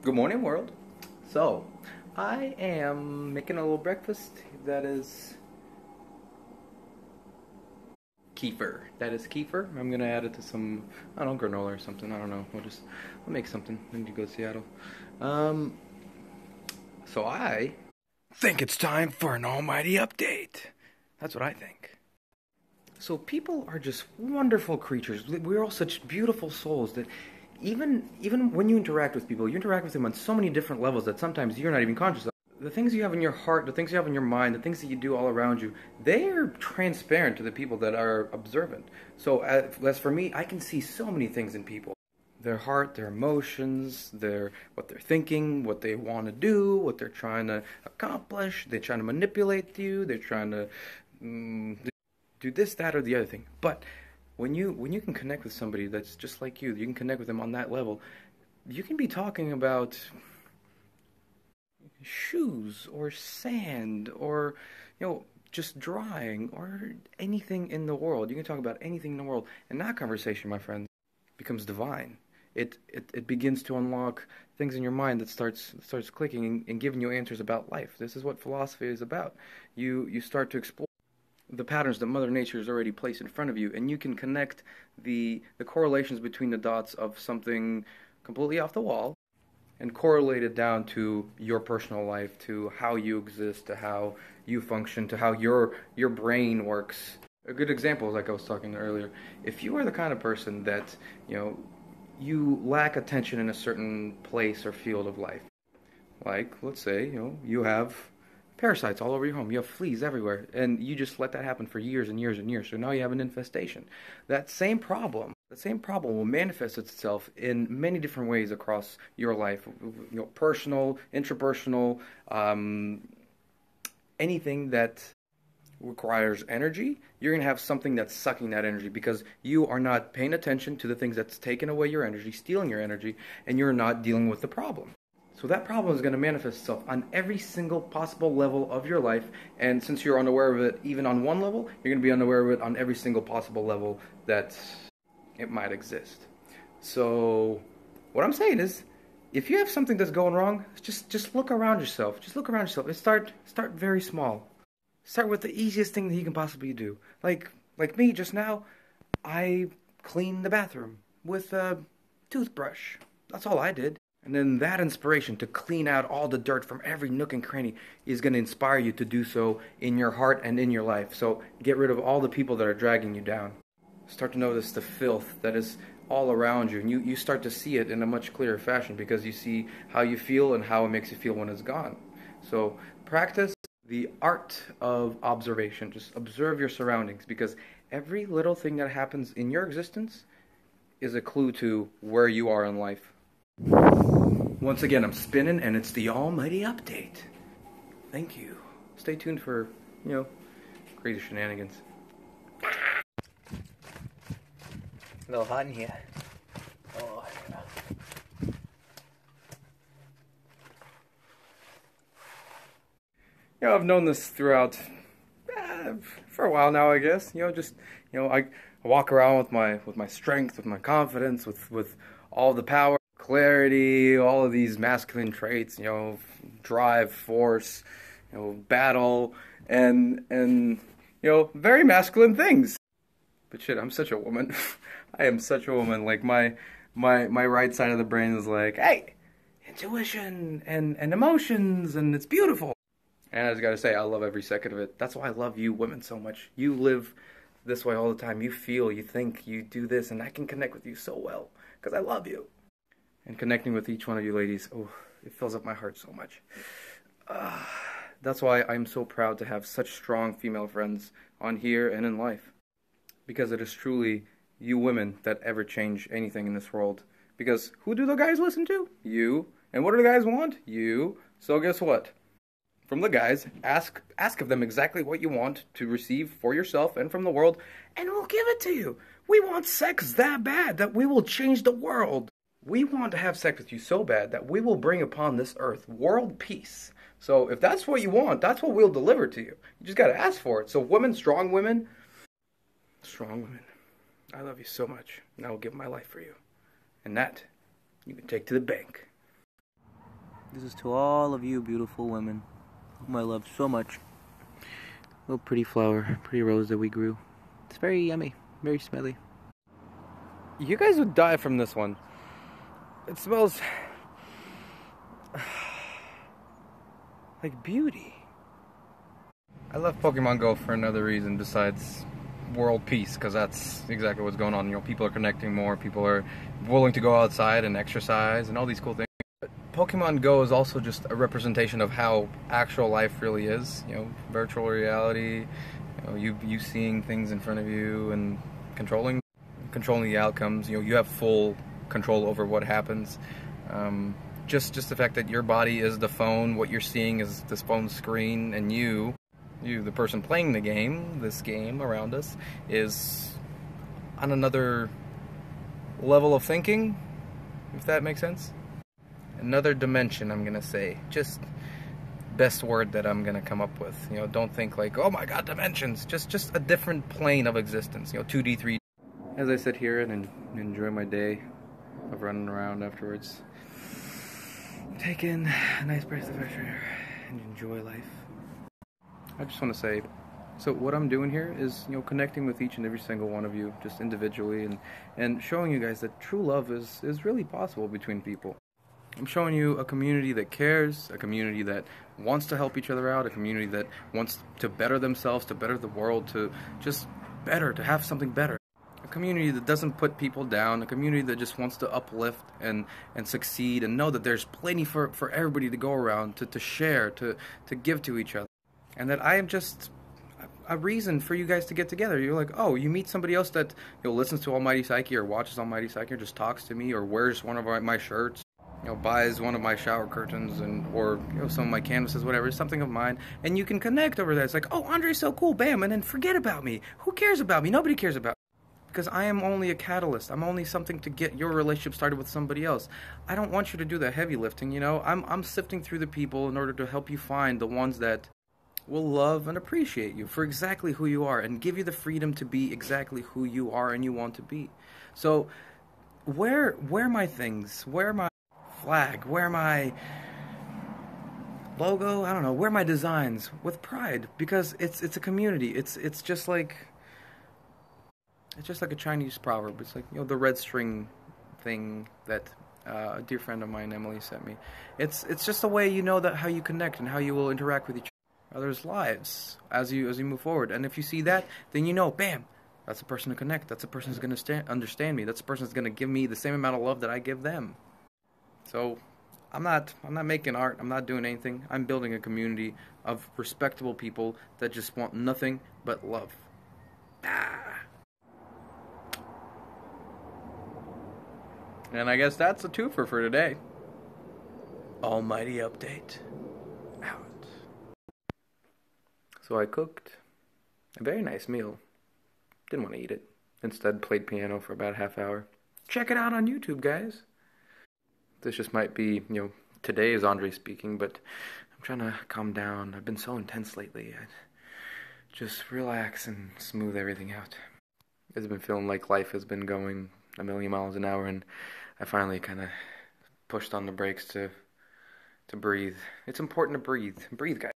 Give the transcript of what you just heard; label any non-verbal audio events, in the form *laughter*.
Good morning, world. So, I am making a little breakfast that is kefir. That is kefir. I'm gonna add it to some, I don't know, granola or something. I don't know. We'll just, we'll make something. Then you go to Seattle. Um, so I think it's time for an almighty update. That's what I think. So people are just wonderful creatures. We're all such beautiful souls that even even when you interact with people, you interact with them on so many different levels that sometimes you're not even conscious of. The things you have in your heart, the things you have in your mind, the things that you do all around you, they are transparent to the people that are observant. So as for me, I can see so many things in people. Their heart, their emotions, their what they're thinking, what they want to do, what they're trying to accomplish. They're trying to manipulate you. They're trying to mm, do this, that, or the other thing. But when you when you can connect with somebody that's just like you, you can connect with them on that level. You can be talking about shoes or sand or you know just drawing or anything in the world. You can talk about anything in the world, and that conversation, my friend, becomes divine. It it, it begins to unlock things in your mind that starts starts clicking and, and giving you answers about life. This is what philosophy is about. You you start to explore the patterns that Mother Nature has already placed in front of you, and you can connect the the correlations between the dots of something completely off the wall and correlate it down to your personal life, to how you exist, to how you function, to how your your brain works. A good example like I was talking earlier. If you are the kind of person that, you know, you lack attention in a certain place or field of life. Like, let's say, you know, you have parasites all over your home. You have fleas everywhere, and you just let that happen for years and years and years. So now you have an infestation. That same problem, the same problem will manifest itself in many different ways across your life. You know, personal, intrapersonal, um, anything that requires energy, you're going to have something that's sucking that energy because you are not paying attention to the things that's taking away your energy, stealing your energy, and you're not dealing with the problem. So that problem is going to manifest itself on every single possible level of your life. And since you're unaware of it even on one level, you're going to be unaware of it on every single possible level that it might exist. So what I'm saying is if you have something that's going wrong, just just look around yourself. Just look around yourself and start start very small. Start with the easiest thing that you can possibly do. Like like me just now, I cleaned the bathroom with a toothbrush. That's all I did. And then that inspiration to clean out all the dirt from every nook and cranny is going to inspire you to do so in your heart and in your life. So get rid of all the people that are dragging you down. Start to notice the filth that is all around you, and you, you start to see it in a much clearer fashion because you see how you feel and how it makes you feel when it's gone. So practice the art of observation. Just observe your surroundings because every little thing that happens in your existence is a clue to where you are in life. Once again, I'm spinning and it's the almighty update. Thank you. Stay tuned for, you know, crazy shenanigans. A little hot in here. Oh, yeah. You know, I've known this throughout uh, for a while now, I guess. You know, just you know, I, I walk around with my with my strength, with my confidence, with with all the power clarity, all of these masculine traits, you know, drive, force, you know, battle, and and you know, very masculine things. But shit, I'm such a woman. *laughs* I am such a woman. Like my my my right side of the brain is like, hey, intuition and and emotions, and it's beautiful. And I just gotta say, I love every second of it. That's why I love you, women, so much. You live this way all the time. You feel, you think, you do this, and I can connect with you so well because I love you and connecting with each one of you ladies, oh, it fills up my heart so much. Uh, that's why I'm so proud to have such strong female friends on here and in life. Because it is truly you women that ever change anything in this world. Because who do the guys listen to? You. And what do the guys want? You. So guess what? From the guys, ask ask of them exactly what you want to receive for yourself and from the world, and we'll give it to you. We want sex that bad that we will change the world. We want to have sex with you so bad that we will bring upon this earth world peace. So if that's what you want, that's what we'll deliver to you. You just got to ask for it. So women, strong women, strong women, I love you so much, and I will give my life for you. And that you can take to the bank. This is to all of you beautiful women whom I love so much. Little pretty flower, pretty rose that we grew. It's very yummy, very smelly. You guys would die from this one. It smells like beauty. I love Pokemon Go for another reason besides world peace, because that's exactly what's going on. You know, people are connecting more, people are willing to go outside and exercise and all these cool things. But Pokemon Go is also just a representation of how actual life really is. You know, virtual reality, you know, you you seeing things in front of you and controlling controlling the outcomes. You know, you have full control over what happens. Um, just just the fact that your body is the phone, what you're seeing is this phone screen, and you, you, the person playing the game, this game around us, is on another level of thinking, if that makes sense. Another dimension, I'm gonna say. Just best word that I'm gonna come up with. You know, don't think like, oh my god, dimensions. Just just a different plane of existence. You know, 2D, 3D. As I sit here and enjoy my day of running around afterwards, take in a nice breath of fresh air and enjoy life. I just want to say, so what I'm doing here is, you know, connecting with each and every single one of you, just individually, and and showing you guys that true love is is really possible between people. I'm showing you a community that cares, a community that wants to help each other out, a community that wants to better themselves, to better the world, to just better, to have something better. Community that doesn't put people down, a community that just wants to uplift and, and succeed and know that there's plenty for, for everybody to go around, to, to share, to, to give to each other. And that I am just a reason for you guys to get together. You're like, oh, you meet somebody else that you know, listens to Almighty Psyche or watches Almighty Psyche or just talks to me or wears one of my shirts you know, buys one of my shower curtains and or you know some of my canvases, whatever, something of mine, and you can connect over that. It's like, oh, Andrey's so cool, bam, and then forget about me. Who cares about me? Nobody cares about. Because I am only a catalyst. I'm only something to get your relationship started with somebody else. I don't want you to do the heavy lifting, you know. I'm I'm sifting through the people in order to help you find the ones that will love and appreciate you for exactly who you are and give you the freedom to be exactly who you are and you want to be. So, where where my things? Where my flag? Where my logo? I don't know. Where my designs with pride because it's it's a community. It's it's just like it's just like a Chinese proverb. It's like you know the red string thing that uh, a dear friend of mine, Emily, sent me. It's it's just a way you know that how you connect and how you will interact with each other's lives as you as you move forward. And if you see that, then you know, bam, that's a person to connect. That's a person who's going to understand me. That's a person who's going to give me the same amount of love that I give them. So I'm not I'm not making art. I'm not doing anything. I'm building a community of respectable people that just want nothing but love. And I guess that's a twofer for today. Almighty update. Out. So I cooked a very nice meal. Didn't want to eat it. Instead, played piano for about a half hour. Check it out on YouTube, guys this just might be, you know, today is Andrey speaking, but I'm trying to calm down. I've been so intense lately. I just relax and smooth everything out. It's been feeling like life has been going a million miles an hour, and I finally kind of pushed on the brakes to to breathe. It's important to breathe. Breathe, guys.